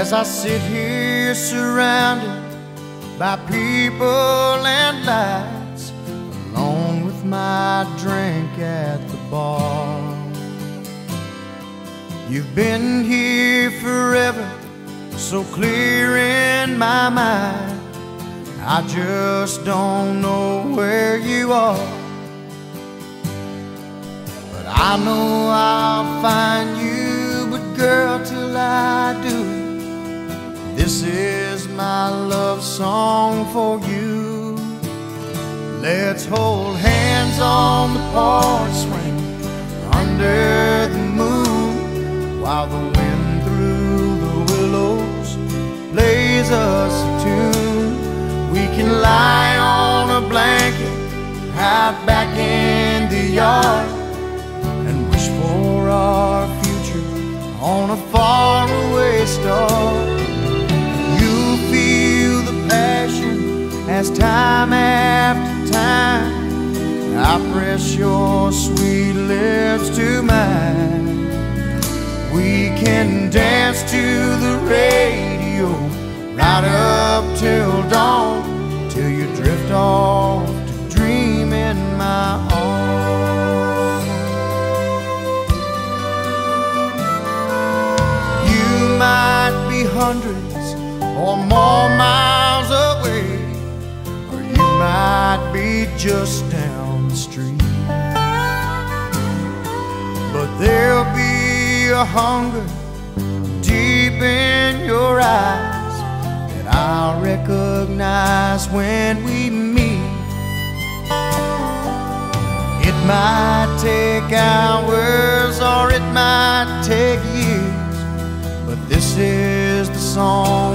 As I sit here surrounded by people and lights, along with my drink at the bar. You've been here forever, so clear in my mind. I just don't know where you are. But I know I'll find you, this is my love song for you. Let's hold hands on the porch swing under the moon while the wind through the willows plays us a tune. We can lie on a blanket out back in the yard and wish for our future on a faraway star. As time after time I press your sweet lips to mine. We can dance to the radio just down the street. But there'll be a hunger deep in your eyes that I'll recognize when we meet. It might take hours or it might take years, but this is the song